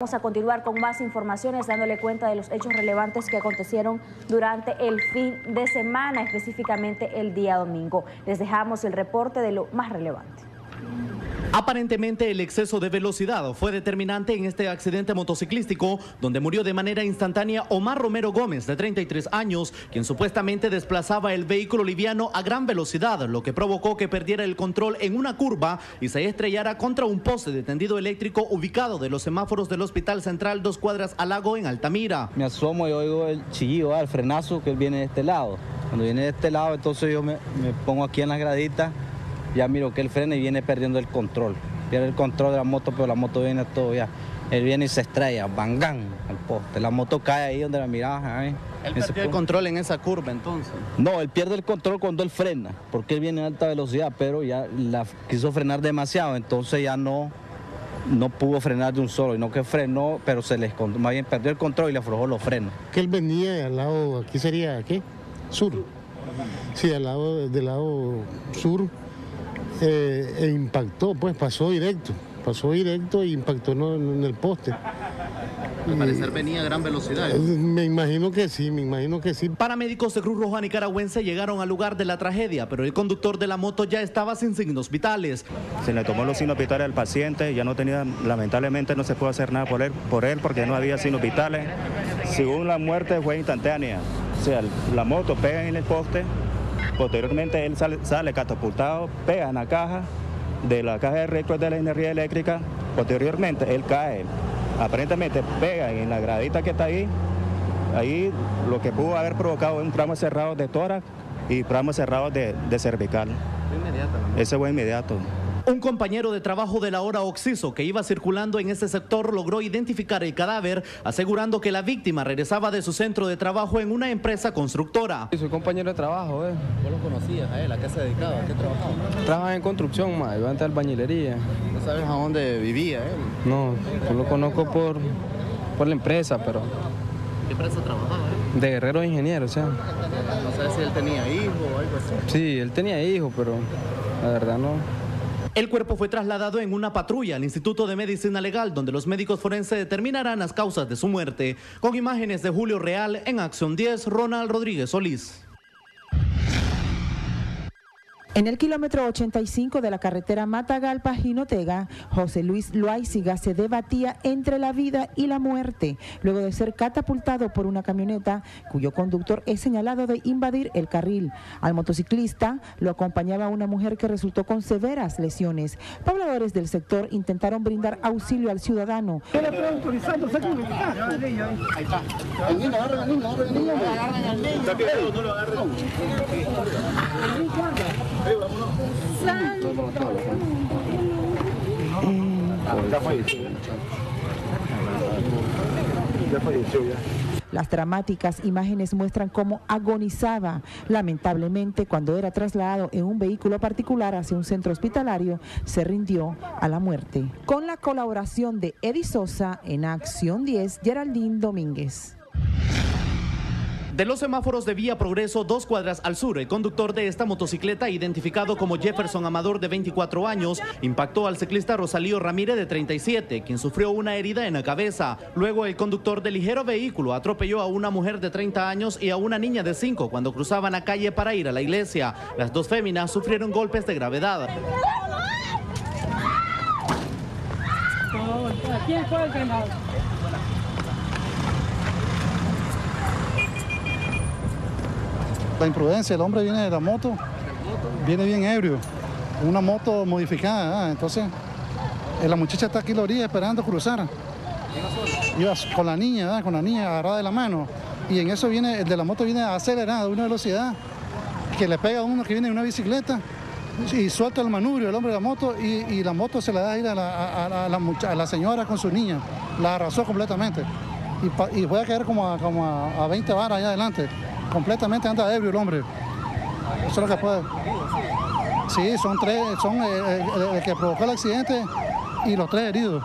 Vamos a continuar con más informaciones dándole cuenta de los hechos relevantes que acontecieron durante el fin de semana, específicamente el día domingo. Les dejamos el reporte de lo más relevante. Aparentemente el exceso de velocidad fue determinante en este accidente motociclístico donde murió de manera instantánea Omar Romero Gómez, de 33 años, quien supuestamente desplazaba el vehículo liviano a gran velocidad, lo que provocó que perdiera el control en una curva y se estrellara contra un poste de tendido eléctrico ubicado de los semáforos del Hospital Central dos cuadras al lago en Altamira. Me asomo y oigo el chillido, el frenazo que viene de este lado. Cuando viene de este lado, entonces yo me, me pongo aquí en las graditas ya miro que él frena y viene perdiendo el control. Pierde el control de la moto, pero la moto viene todo ya. Él viene y se estrella, bangán, al poste. La moto cae ahí donde la miraba. Él perdió el control en esa curva entonces. No, él pierde el control cuando él frena, porque él viene en alta velocidad, pero ya la quiso frenar demasiado, entonces ya no, no pudo frenar de un solo, y no que frenó, pero se le más bien perdió el control y le aflojó los frenos. Que él venía al lado, aquí sería, ¿qué? Sur. Sí, al lado, del lado sur eh, e impactó, pues pasó directo, pasó directo e impactó en el poste. Al parecer venía a gran velocidad. Eh, me imagino que sí, me imagino que sí. Paramédicos de Cruz Roja Nicaragüense llegaron al lugar de la tragedia, pero el conductor de la moto ya estaba sin signos vitales. Se le tomó los signos vitales al paciente, ya no tenía, lamentablemente no se pudo hacer nada por él, por él porque no había signos vitales. Según la muerte fue instantánea, o sea, la moto pega en el poste, Posteriormente él sale, catapultado, pega en la caja de la caja de récords de la energía eléctrica. Posteriormente él cae, aparentemente pega en la gradita que está ahí. Ahí lo que pudo haber provocado un tramo cerrado de tórax y tramo cerrado de, de cervical. Ese fue inmediato. Un compañero de trabajo de la hora Oxiso que iba circulando en ese sector logró identificar el cadáver, asegurando que la víctima regresaba de su centro de trabajo en una empresa constructora. Soy compañero de trabajo, ¿eh? ¿Vos lo conocías a él? ¿A qué se dedicaba? ¿A qué trabajaba? Trabaja en construcción, ma, iba a albañilería. ¿No sabes a dónde vivía él? No, yo lo conozco por, por la empresa, pero... ¿Qué empresa trabajaba él? De guerrero ingeniero, o sea. ¿No sabes si él tenía hijos o algo así? Sí, él tenía hijos, pero la verdad no. El cuerpo fue trasladado en una patrulla al Instituto de Medicina Legal, donde los médicos forenses determinarán las causas de su muerte. Con imágenes de Julio Real en Acción 10, Ronald Rodríguez Solís. En el kilómetro 85 de la carretera Matagalpa-Jinotega, José Luis Loaiziga se debatía entre la vida y la muerte, luego de ser catapultado por una camioneta cuyo conductor es señalado de invadir el carril. Al motociclista lo acompañaba una mujer que resultó con severas lesiones. Pobladores del sector intentaron brindar auxilio al ciudadano. Las dramáticas imágenes muestran cómo agonizaba. Lamentablemente, cuando era trasladado en un vehículo particular hacia un centro hospitalario, se rindió a la muerte. Con la colaboración de Eddie Sosa en Acción 10, Geraldine Domínguez. De los semáforos de Vía Progreso, dos cuadras al sur, el conductor de esta motocicleta, identificado como Jefferson Amador de 24 años, impactó al ciclista Rosalío Ramírez de 37, quien sufrió una herida en la cabeza. Luego el conductor del ligero vehículo atropelló a una mujer de 30 años y a una niña de 5 cuando cruzaban la calle para ir a la iglesia. Las dos féminas sufrieron golpes de gravedad. ¿Quién fue el la imprudencia, el hombre viene de la moto, viene bien ebrio, una moto modificada, ¿ah? entonces eh, la muchacha está aquí en la orilla esperando cruzar. Iba con la niña, con la niña agarrada de la mano, y en eso viene, el de la moto viene acelerada, a una velocidad, que le pega a uno que viene en una bicicleta y suelta el manubrio, el hombre de la moto, y, la moto se la da a ir a la, señora con su niña, la arrasó completamente. Y, y a caer como a, como a, 20 varas allá adelante completamente anda ebrio el hombre. Eso es lo que puede. Sí, son tres, son eh, eh, el que provocó el accidente y los tres heridos.